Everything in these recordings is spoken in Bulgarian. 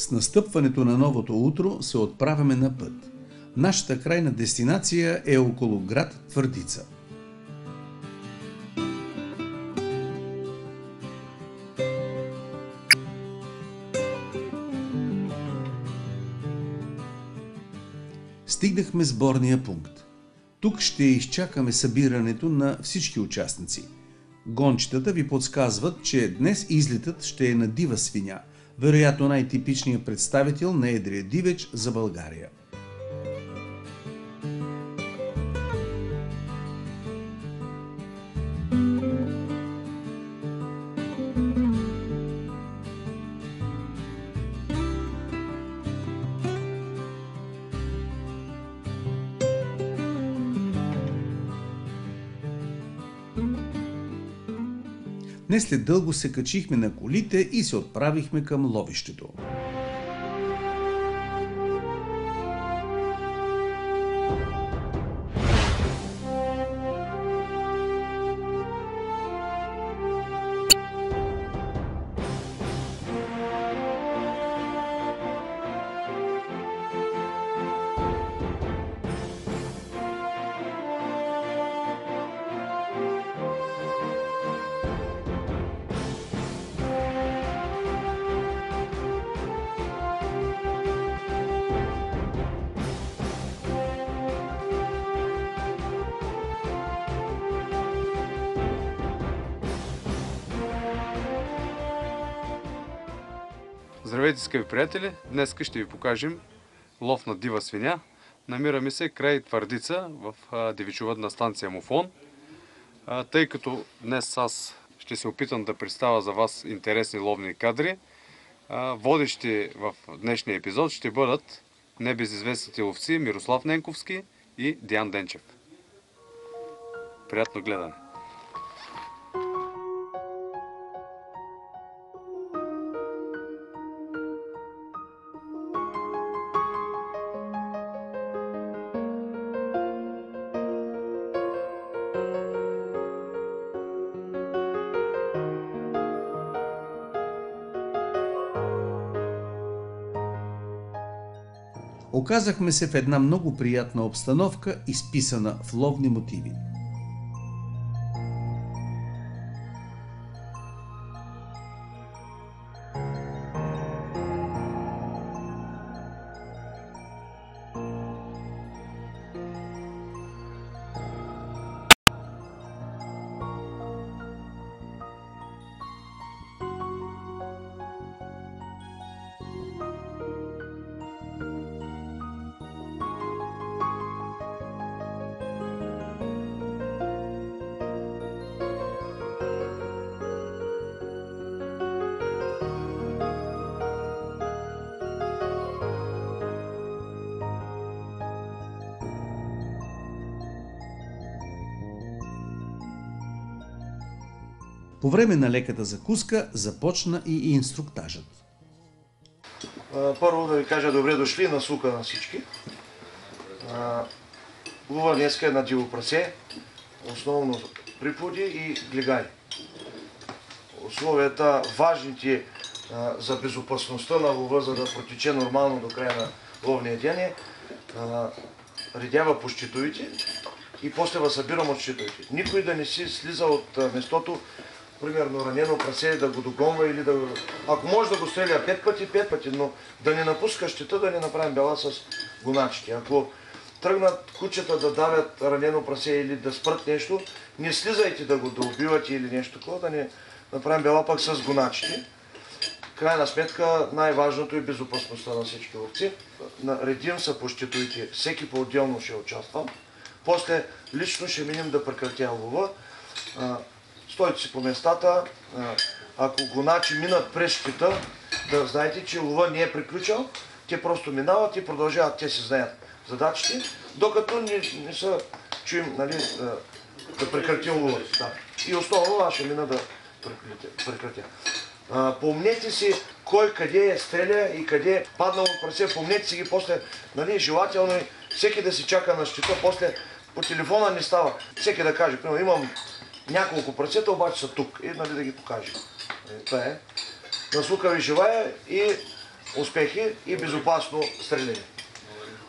С настъпването на новото утро се отправяме на път. Нашата крайна дестинация е около град Твърдица. Стигнахме сборния пункт. Тук ще изчакаме събирането на всички участници. Гончетата ви подсказват, че днес излитът ще е на дива свиня, вероятно най-типичният представител на едрия дивеч за България – след дълго се качихме на колите и се отправихме към ловището. Здравейте, скъпи приятели! Днес ще ви покажем лов на дива свиня. Намираме се край Твърдица в девичовъдна станция Муфон. Тъй като днес аз ще се опитам да представя за вас интересни ловни кадри, водещи в днешния епизод ще бъдат небезизвестните ловци Мирослав Ненковски и Диан Денчев. Приятно гледане! Оказахме се в една много приятна обстановка, изписана в ловни мотиви. Време на леката закуска започна и инструктажът. Първо да ви кажа добре дошли на сука на всички. Лува днеска е на диво прасе, основно приплоди и глигай. Условията важните за безопасността на лова, за да протече нормално до края на ловния ден е редява по щитовите и после възсъбирам от щитовите. Никой да не си слиза от местото примерно ранено прасе, да го догонва или да... Ако може да го стреля пет пъти, пет пъти, но да не напуска щита, да не направим бела с гоначки. Ако тръгнат кучета да давят ранено прасе или да спрат нещо, не слизайте да го да убивате или нещо такова, да не направим бела пък с гоначки. Крайна сметка най-важното е безопасността на всички ловци. Редим са по щитовите, всеки по-отделно ще участвам. После лично ще минем да прекратя лова стойте си по местата. Ако гоначи минат през щита, да знаете, че лова не е приключил. Те просто минават и продължават, те си знаят задачите, докато не, не са чуем нали, да прекратим лова. Да. И основно аз ще мина да прекратя. помнете си кой къде е стреля и къде е паднало прасе. Помнете си ги после, нали, желателно е всеки да си чака на щита, после по телефона не става. Всеки да каже, примерно, имам няколко працета обаче са тук. И нали да ги покажем. Е, това е. На ви желая и успехи и безопасно стреляне.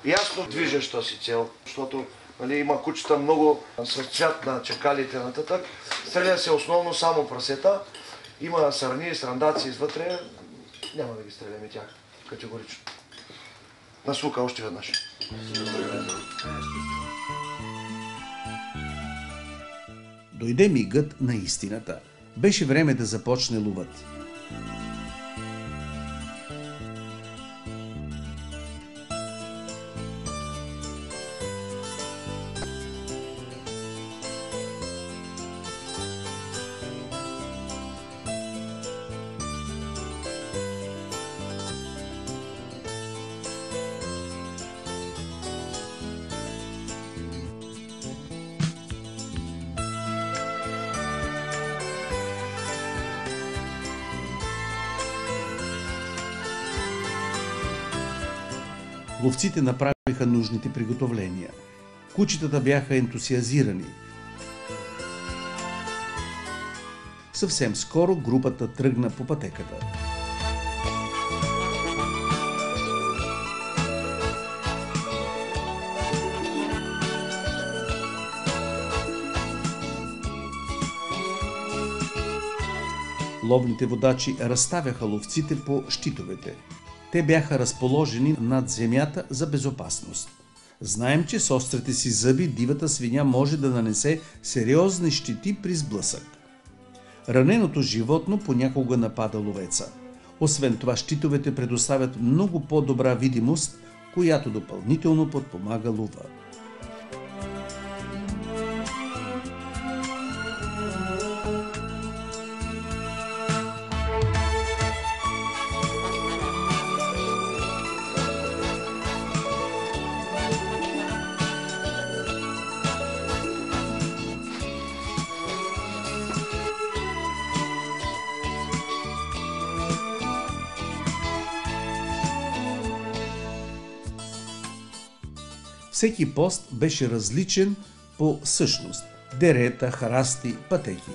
Ясно движеща си цел, защото нали, има кучета много с цвят на чакалите нататък. Стреля се основно само прасета. Има сърни, срандаци извътре. Няма да ги стреляме тях категорично. На още веднъж. Дойде мигът на истината. Беше време да започне ловът. Ловците направиха нужните приготовления. Кучетата бяха ентусиазирани. Съвсем скоро групата тръгна по пътеката. Ловните водачи разставяха ловците по щитовете. Те бяха разположени над земята за безопасност. Знаем, че с острите си зъби дивата свиня може да нанесе сериозни щити при сблъсък. Раненото животно понякога напада ловеца. Освен това, щитовете предоставят много по-добра видимост, която допълнително подпомага лова. Всеки пост беше различен по същност – дерета, храсти, пътеки.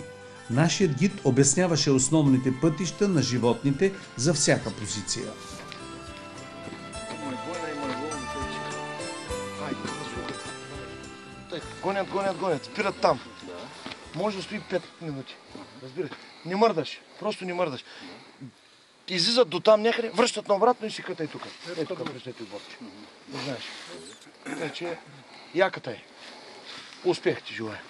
Нашият гид обясняваше основните пътища на животните за всяка позиция. Гонят, гонят, гонят. Спират там. Може да стои 5 минути. Разбираш? Не мърдаш. Просто не мърдаш. Излизат до там някъде, връщат наобратно и си кътай тук. Ето тук прещете отборче. Не знаеш. Значи, яката е. Успех ти желая.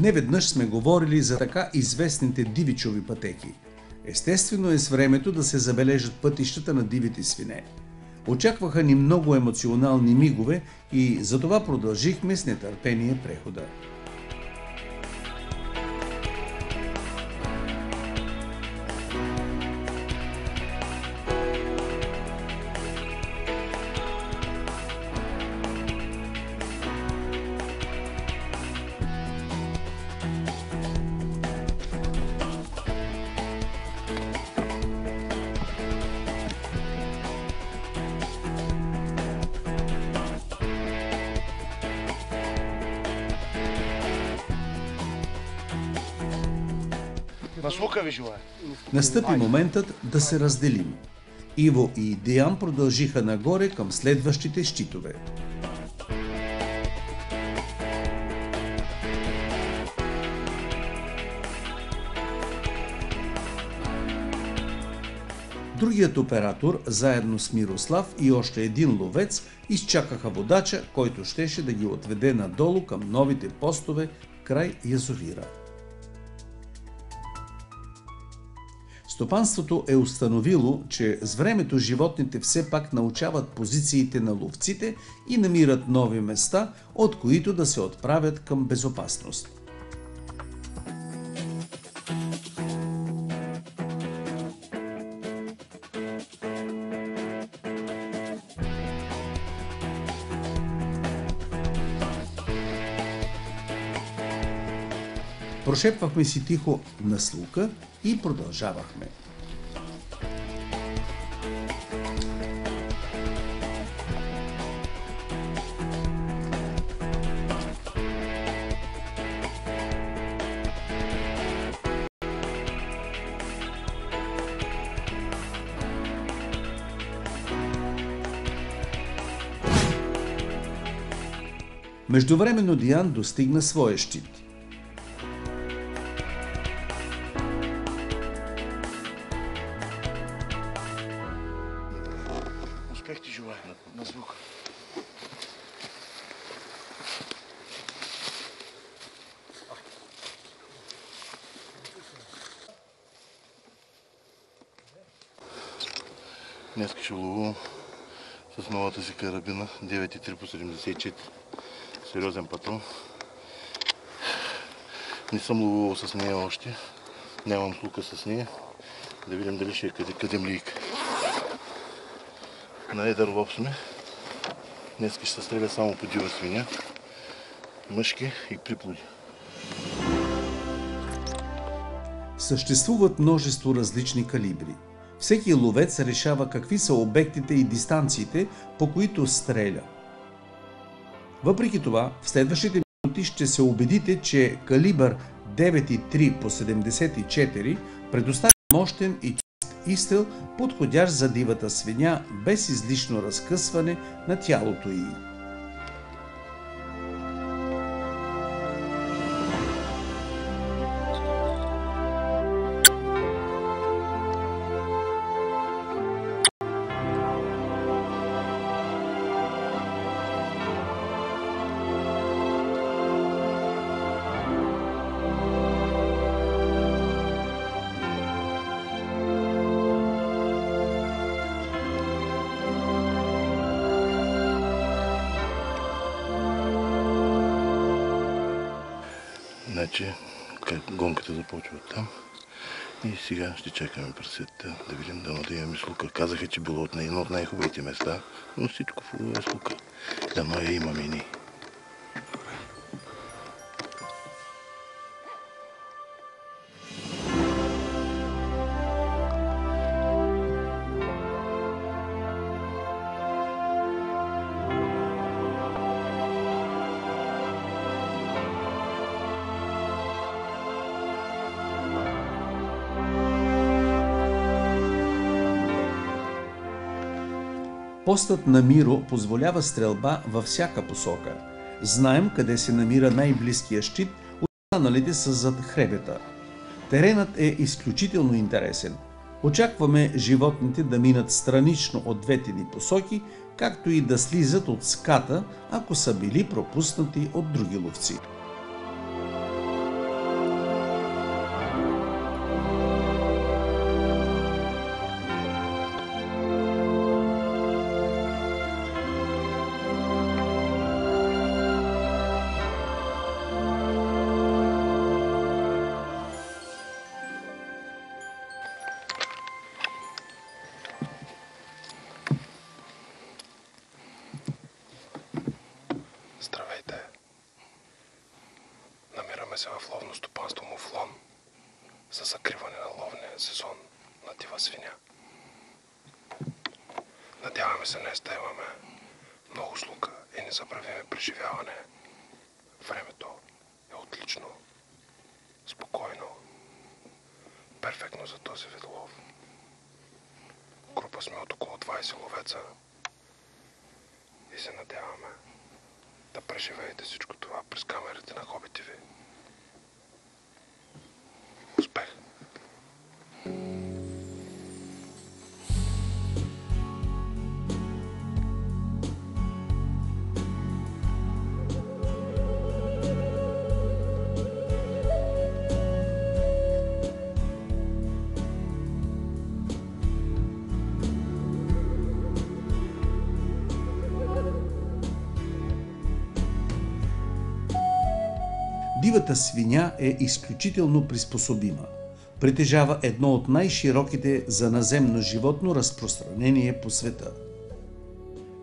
Не веднъж сме говорили за така известните дивичови пътеки. Естествено е с времето да се забележат пътищата на дивите свине. Очакваха ни много емоционални мигове и затова продължихме с нетърпение прехода. Настъпи моментът да се разделим. Иво и Диан продължиха нагоре към следващите щитове. Другият оператор, заедно с Мирослав и още един ловец, изчакаха водача, който щеше да ги отведе надолу към новите постове край язовира. Стопанството е установило, че с времето животните все пак научават позициите на ловците и намират нови места, от които да се отправят към безопасност. Прошепвахме си тихо на слука и продължавахме. Междувременно Диан достигна своя щит – карабина 9,3 по 74. Сериозен патрон. Не съм ловувал с нея още. Нямам слука с нея. Да видим дали ще е къде, къде млийка. На едър лоб сме. Днес ще се стреля само по дива свиня. Мъжки и приплоди. Съществуват множество различни калибри. Всеки ловец решава какви са обектите и дистанциите, по които стреля. Въпреки това, в следващите минути ще се убедите, че калибър 9,3 по 74 предоставя мощен и чист изстрел, подходящ за дивата свиня, без излишно разкъсване на тялото й. Значи, как гонката започва там. И сега ще чакаме пресетта да видим дано да имаме слука. Казаха, че било от едно от най-хубавите места, но всичко в е слука. Дано я имаме и ние. Постът на Миро позволява стрелба във всяка посока. Знаем къде се намира най-близкия щит, останалите са зад хребета. Теренът е изключително интересен. Очакваме животните да минат странично от двете ни посоки, както и да слизат от ската, ако са били пропуснати от други ловци. Се в ловно стопанство Муфлон за закриване на ловния сезон на дива свиня. Надяваме се днес да имаме много слука и незабравиме преживяване. Времето е отлично, спокойно, перфектно за този вид лов. Група сме от около 20 ловеца и се надяваме да преживеете всичко това през камерите на хобите ви. Дивата свиня е изключително приспособима. Притежава едно от най-широките за наземно животно разпространение по света.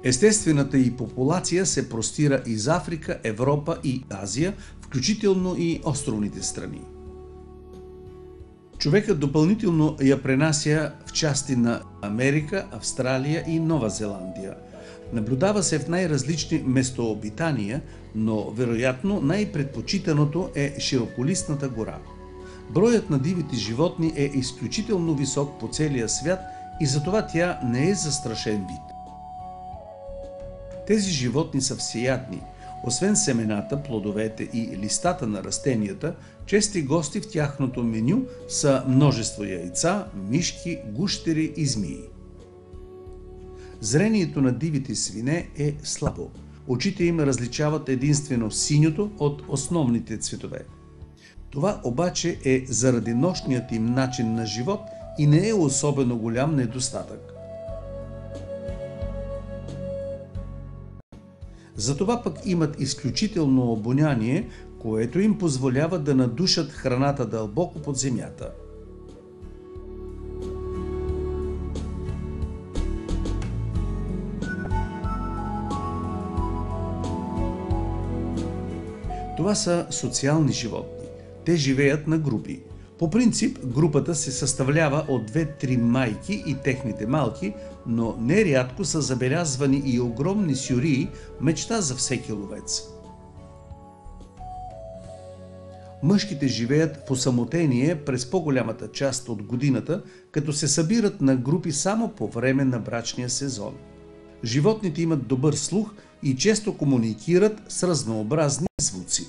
Естествената й популация се простира из Африка, Европа и Азия, включително и островните страни. Човекът допълнително я пренася в части на Америка, Австралия и Нова Зеландия. Наблюдава се в най-различни местообитания, но вероятно най-предпочитаното е широколистната гора. Броят на дивите животни е изключително висок по целия свят и затова тя не е застрашен вид. Тези животни са всеядни. Освен семената, плодовете и листата на растенията, чести гости в тяхното меню са множество яйца, мишки, гущери и змии. Зрението на дивите свине е слабо. Очите им различават единствено синьото от основните цветове. Това обаче е заради нощният им начин на живот и не е особено голям недостатък. Затова пък имат изключително обоняние, което им позволява да надушат храната дълбоко под земята. Това са социални животни. Те живеят на групи. По принцип, групата се съставлява от две-три майки и техните малки, но нерядко са забелязвани и огромни сюрии, мечта за всеки ловец. Мъжките живеят по самотение през по-голямата част от годината, като се събират на групи само по време на брачния сезон. Животните имат добър слух и често комуникират с разнообразни звуци.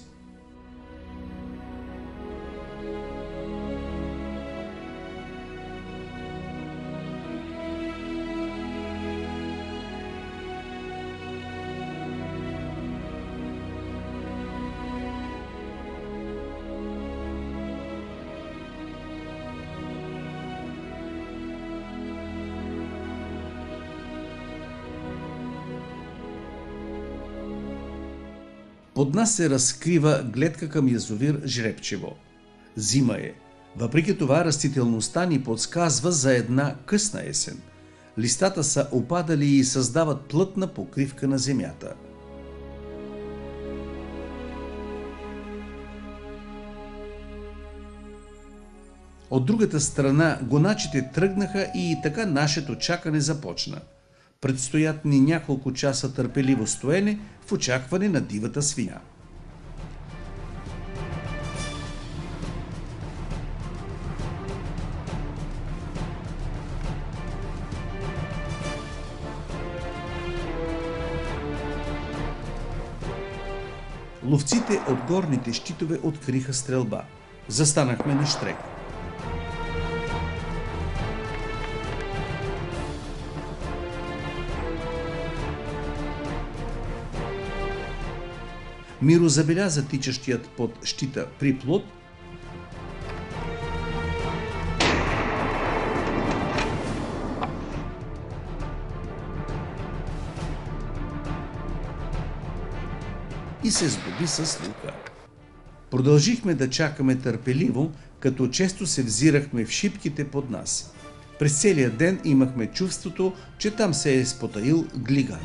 Нас се разкрива гледка към язовир Жребчево. Зима е. Въпреки това растителността ни подсказва за една късна есен. Листата са опадали и създават плътна покривка на земята. От другата страна гоначите тръгнаха и така нашето чакане започна – Предстоят ни няколко часа търпеливо стоене в очакване на дивата свиня. Ловците от горните щитове откриха стрелба. Застанахме на штрек. Миро забеляза тичащият под щита приплод и се здоби с лука. Продължихме да чакаме търпеливо, като често се взирахме в шипките под нас. През целия ден имахме чувството, че там се е спотаил глиган.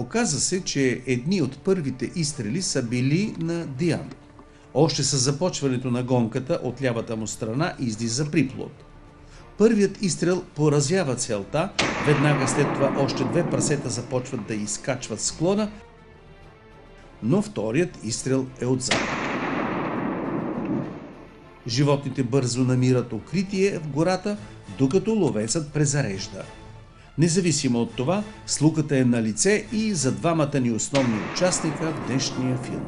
Оказа се, че едни от първите изстрели са били на Диан. Още с започването на гонката от лявата му страна излиза приплод. Първият изстрел поразява целта, веднага след това още две прасета започват да изкачват склона, но вторият изстрел е отзад. Животните бързо намират укритие в гората, докато ловецът презарежда. Независимо от това, слуката е на лице и за двамата ни основни участника в днешния филм.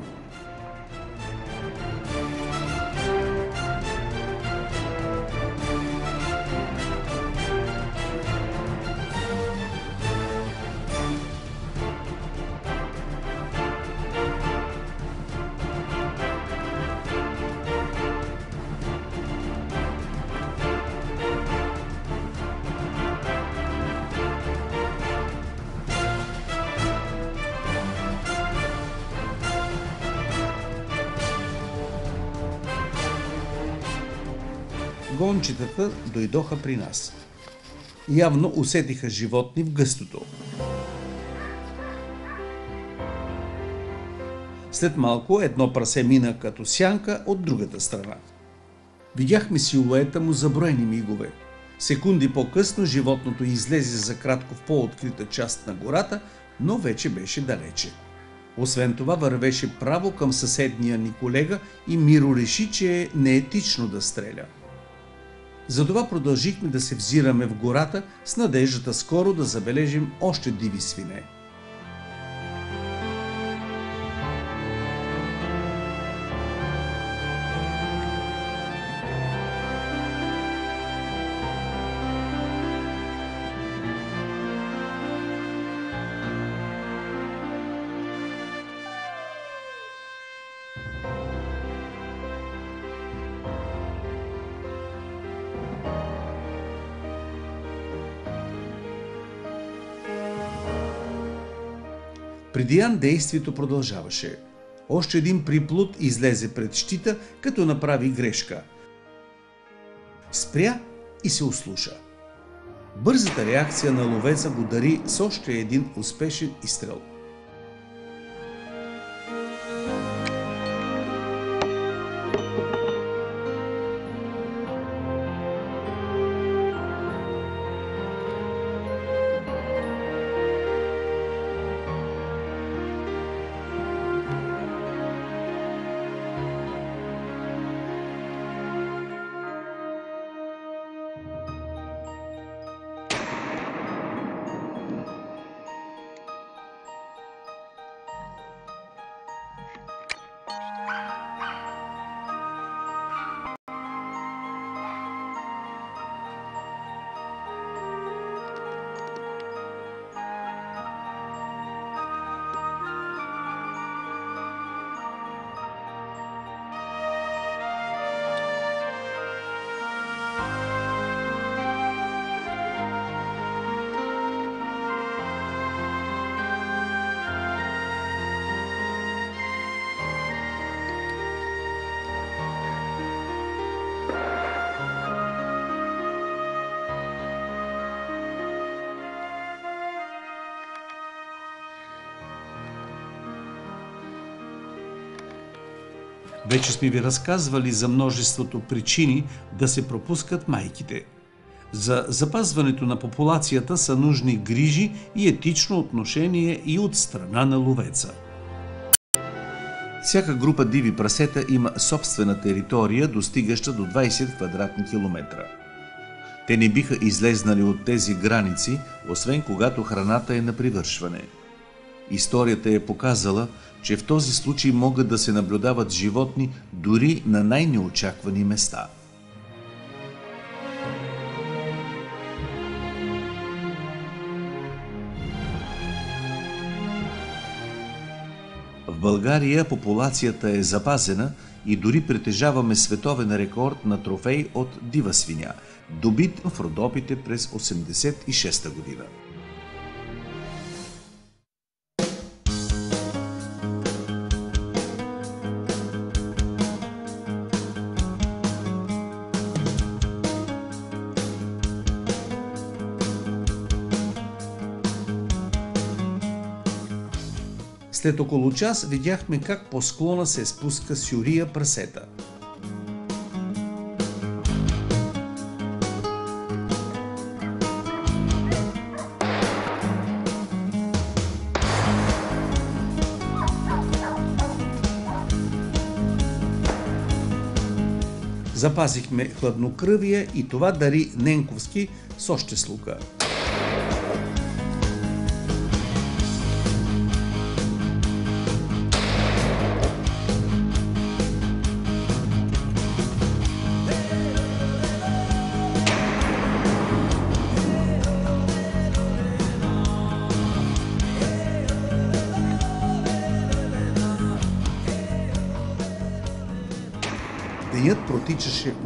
Дойдоха при нас. Явно усетиха животни в гъстото. След малко едно прасе мина като сянка от другата страна. Видяхме силуета му за броени мигове. Секунди по-късно животното излезе за кратко в по-открита част на гората, но вече беше далече. Освен това вървеше право към съседния ни колега и Миро реши, че е неетично да стреля. Затова продължихме да се взираме в гората с надеждата скоро да забележим още диви свине. При Диан действието продължаваше. Още един приплут излезе пред щита, като направи грешка. Спря и се услуша. Бързата реакция на ловеца го дари с още един успешен изстрел. Вече сме ви разказвали за множеството причини да се пропускат майките. За запазването на популацията са нужни грижи и етично отношение и от страна на ловеца. Всяка група диви прасета има собствена територия, достигаща до 20 квадратни километра. Те не биха излезнали от тези граници, освен когато храната е на привършване. Историята е показала, че в този случай могат да се наблюдават животни дори на най-неочаквани места. В България популацията е запазена и дори притежаваме световен рекорд на трофей от дива свиня, добит в Родопите през 86 година. След около час видяхме как по склона се спуска сюрия прасета. Запазихме хладнокръвие и това дари Ненковски с още слука.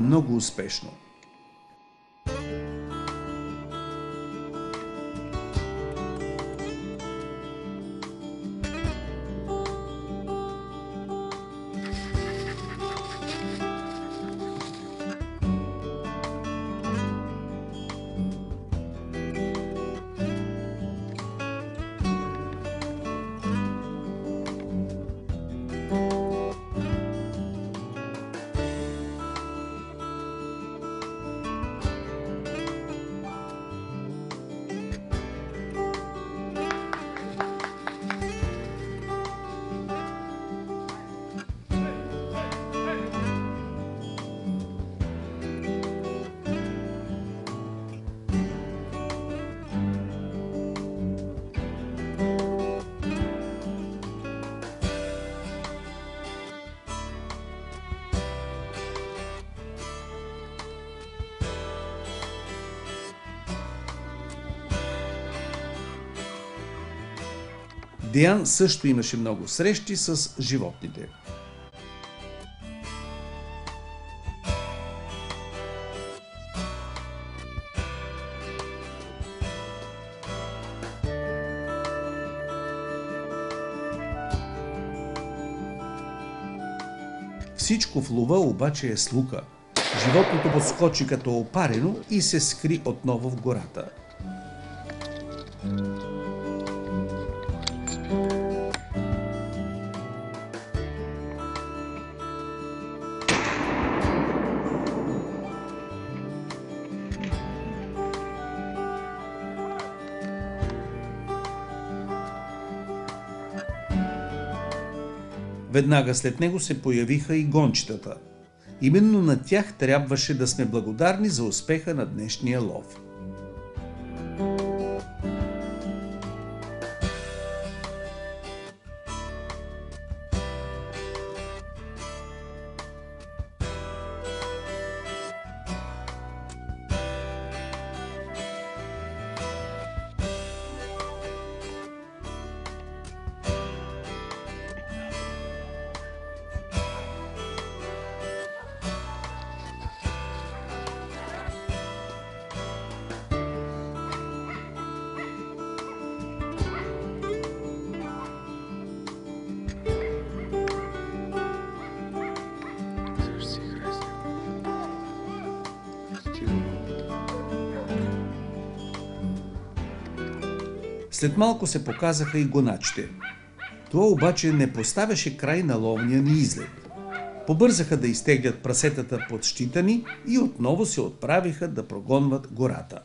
Много успешно. Диан също имаше много срещи с животните. Всичко в лова обаче е слука. Животното подскочи като опарено и се скри отново в гората. Веднага след него се появиха и гончетата. Именно на тях трябваше да сме благодарни за успеха на днешния лов. След малко се показаха и гоначите. Това обаче не поставяше край на ловния ни излет. Побързаха да изтеглят прасетата под щита ни и отново се отправиха да прогонват гората.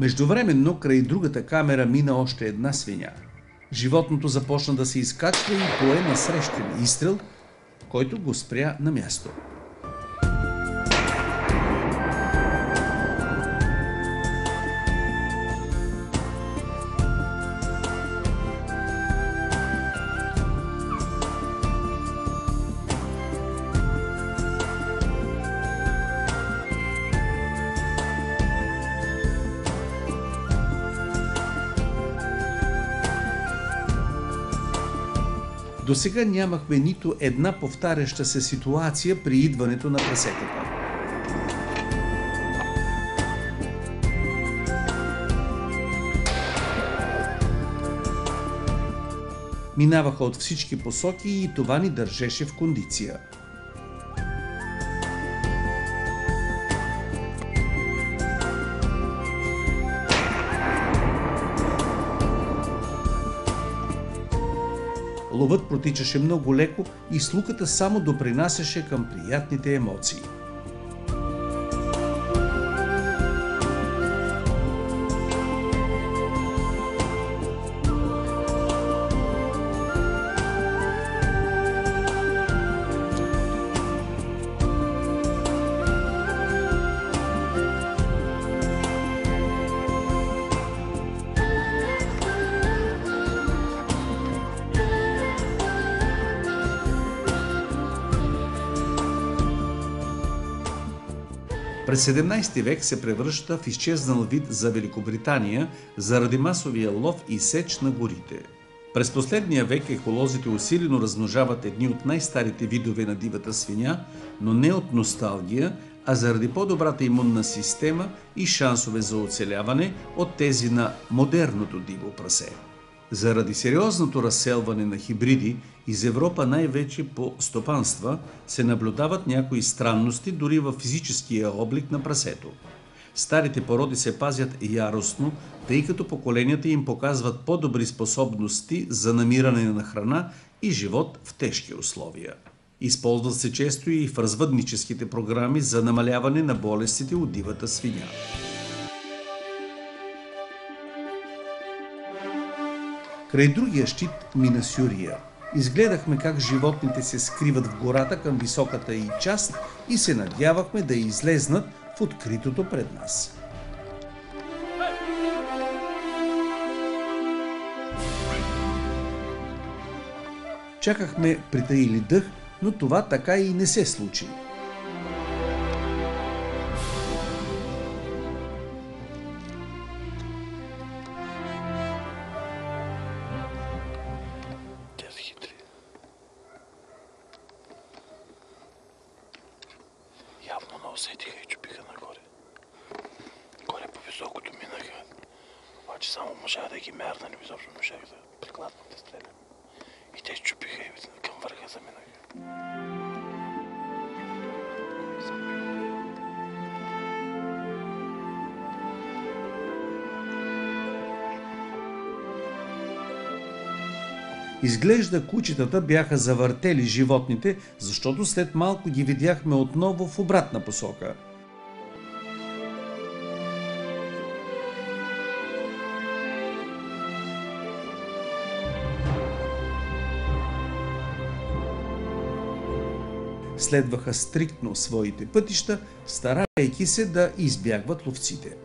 Междувременно край другата камера мина още една свиня. Животното започна да се изкачва и пое на срещен изстрел, който го спря на място. До сега нямахме нито една повтаряща се ситуация при идването на прасетата. Минаваха от всички посоки и това ни държеше в кондиция. Ловът протичаше много леко и слуката само допринасяше към приятните емоции. През 17 век се превръща в изчезнал вид за Великобритания заради масовия лов и сеч на горите. През последния век еколозите усилено размножават едни от най-старите видове на дивата свиня, но не от носталгия, а заради по-добрата имунна система и шансове за оцеляване от тези на модерното диво прасе. Заради сериозното разселване на хибриди из Европа най-вече по стопанства се наблюдават някои странности дори в физическия облик на прасето. Старите породи се пазят яростно, тъй като поколенията им показват по-добри способности за намиране на храна и живот в тежки условия. Използват се често и в развъдническите програми за намаляване на болестите от дивата свиня. Край другия щит мина Сюрия. Изгледахме как животните се скриват в гората към високата и част и се надявахме да излезнат в откритото пред нас. Чакахме притаили дъх, но това така и не се случи. Изглежда кучетата бяха завъртели животните, защото след малко ги видяхме отново в обратна посока. Следваха стриктно своите пътища, старайки се да избягват ловците.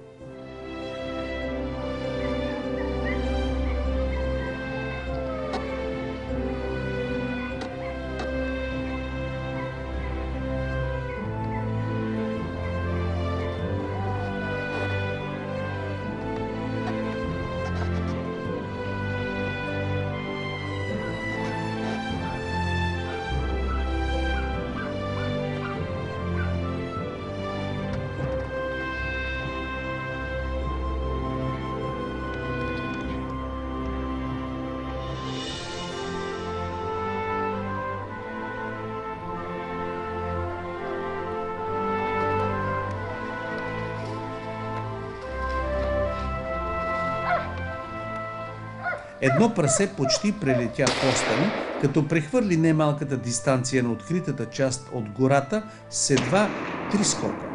Едно прасе почти прелетя поста ми, като прехвърли немалката дистанция на откритата част от гората с едва три скока.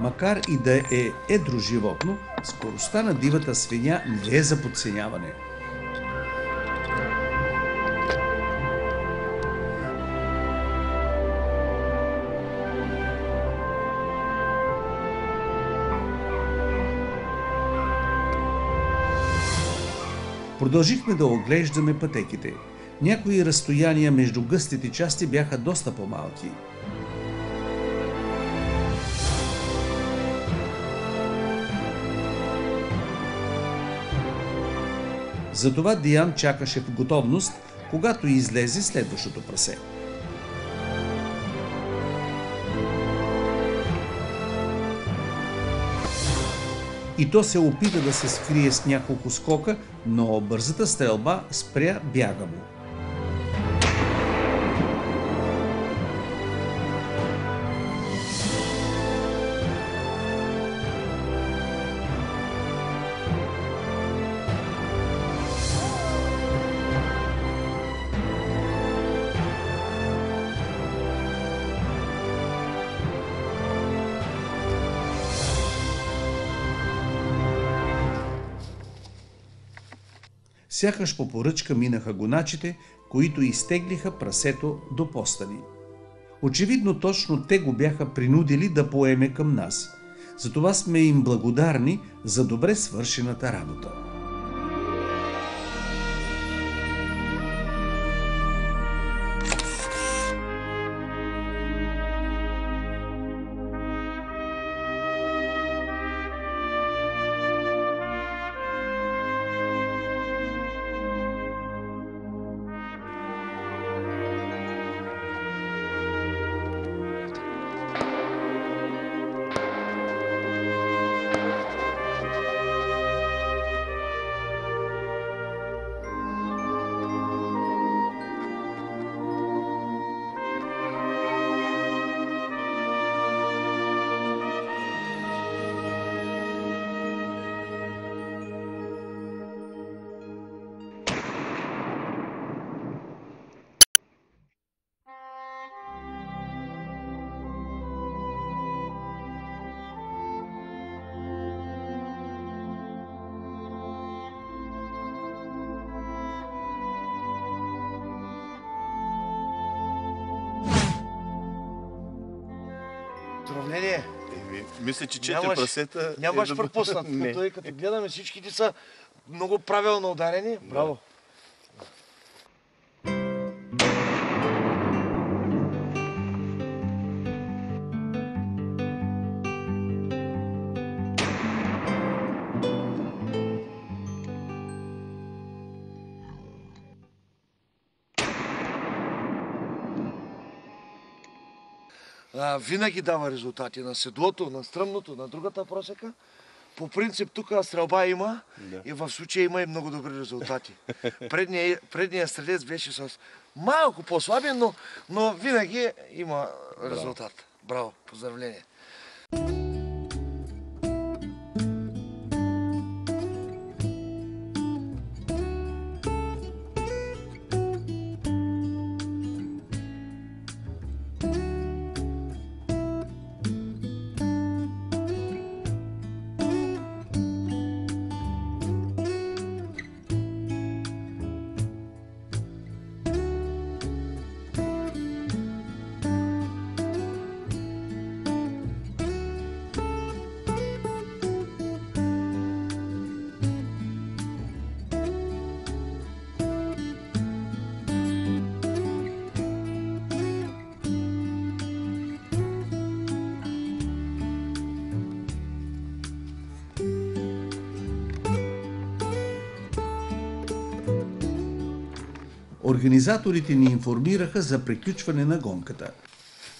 Макар и да е едро животно, скоростта на дивата свиня не е за подценяване – Продължихме да оглеждаме пътеките. Някои разстояния между гъстите части бяха доста по-малки. Затова Диан чакаше в готовност, когато излезе следващото прасе. И то се опита да се скрие с няколко скока, но бързата стрелба спря бяга му. Сякаш по поръчка минаха гоначите, които изтеглиха прасето до постани. Очевидно точно те го бяха принудили да поеме към нас. Затова сме им благодарни за добре свършената работа. Мисля, че четири прасета... е Нямаш добро. пропуснат. Той като гледаме всичките са много правилно ударени. Браво! Винаги дава резултати на седлото, на стръмното, на другата просека. По принцип тук стрелба има и в случая има и много добри резултати. Предния, предния стрелец беше с малко по-слабен, но, но винаги има резултат. Браво, поздравление. Организаторите ни информираха за приключване на гонката.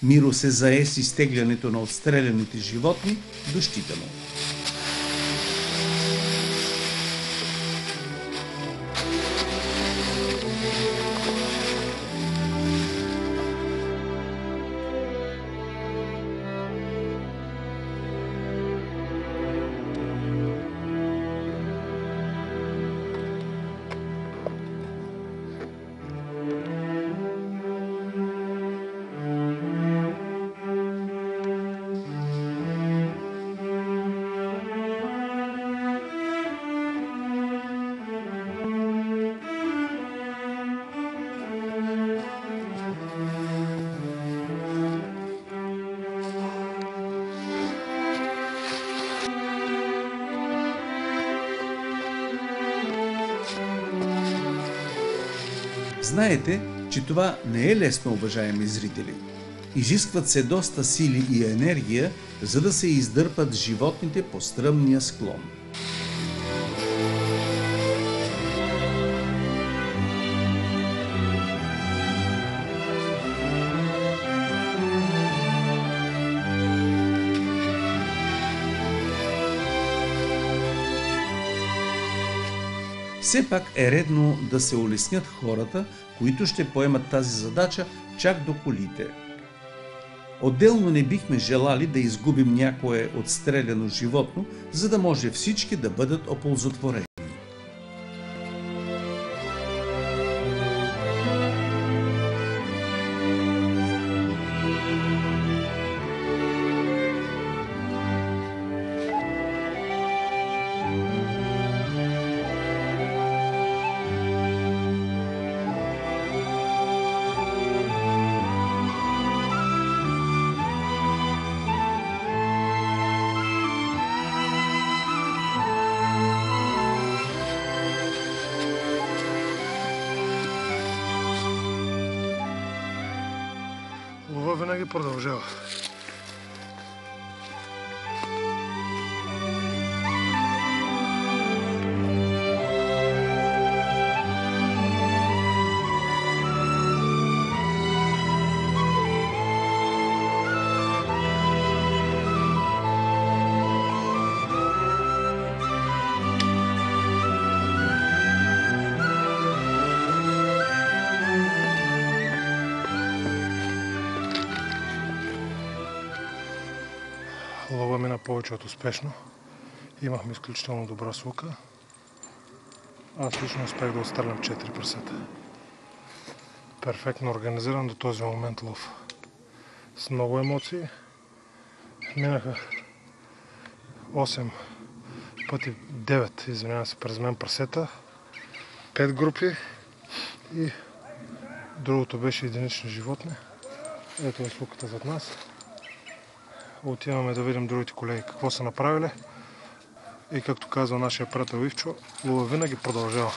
Миро се зае с изтеглянето на отстреляните животни до щита му. Знаете, че това не е лесно, уважаеми зрители. Изискват се доста сили и енергия, за да се издърпат животните по стръмния склон. Все пак е редно да се улеснят хората, които ще поемат тази задача чак до колите. Отделно не бихме желали да изгубим някое отстреляно животно, за да може всички да бъдат оползотворени. Винаги продължава. От успешно. Имахме изключително добра слука. Аз лично успях да отстрелям 4 прасета. Перфектно организиран до този момент лов. С много емоции. Минаха 8 пъти, 9, извинявам се, през мен прасета. 5 групи и другото беше единични животни. Ето е слуката зад нас отиваме да видим другите колеги какво са направили. И както казва нашия приятел Ивчо, лова винаги продължава.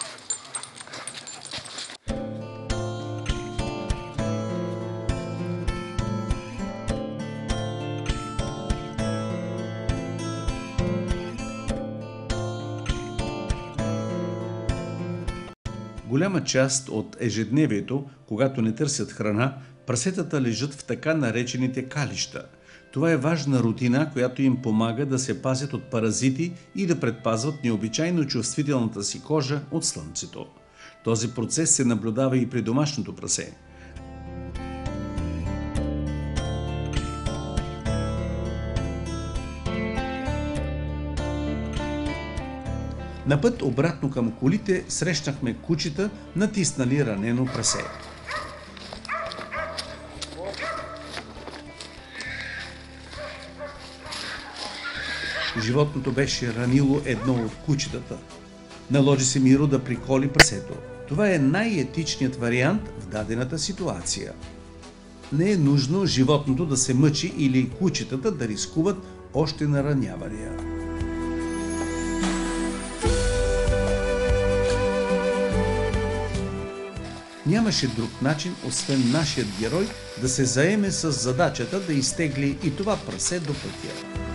Голяма част от ежедневието, когато не търсят храна, прасетата лежат в така наречените калища. Това е важна рутина, която им помага да се пазят от паразити и да предпазват необичайно чувствителната си кожа от слънцето. Този процес се наблюдава и при домашното прасе. На път обратно към колите срещнахме кучета, натиснали ранено прасе. Животното беше ранило едно от кучетата. Наложи се Миро да приколи прасето. Това е най-етичният вариант в дадената ситуация. Не е нужно животното да се мъчи или кучетата да рискуват още наранявания. Нямаше друг начин, освен нашият герой, да се заеме с задачата да изтегли и това прасе до пътя.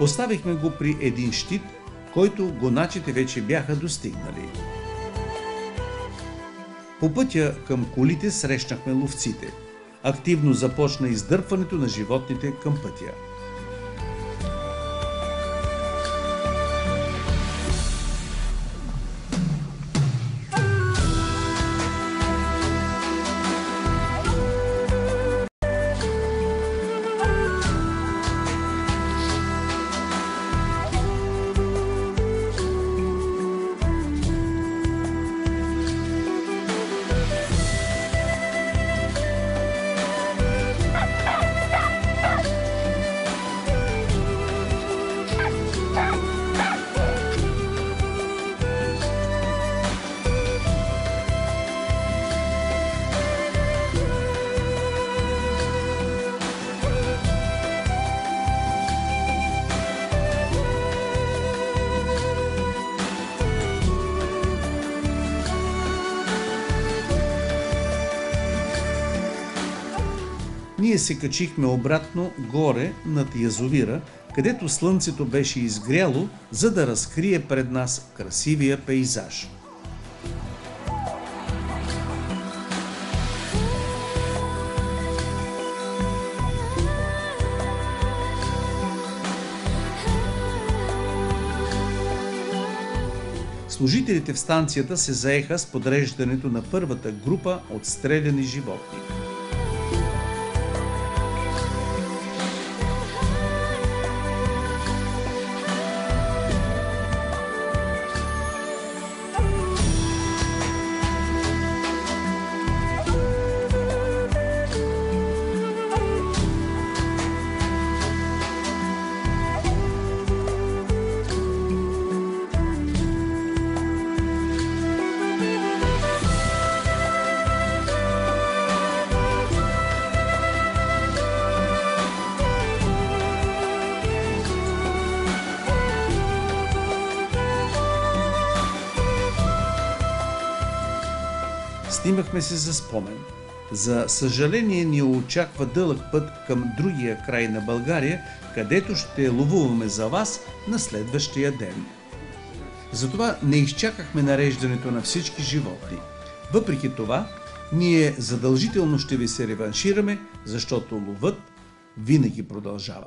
Оставихме го при един щит, който гоначите вече бяха достигнали. По пътя към колите срещнахме ловците. Активно започна издърпването на животните към пътя. Се качихме обратно горе над язовира, където слънцето беше изгряло, за да разкрие пред нас красивия пейзаж. Служителите в станцията се заеха с подреждането на първата група от стреляни животни. За съжаление ни очаква дълъг път към другия край на България, където ще ловуваме за вас на следващия ден. Затова не изчакахме нареждането на всички животни. Въпреки това, ние задължително ще ви се реваншираме, защото ловът винаги продължава.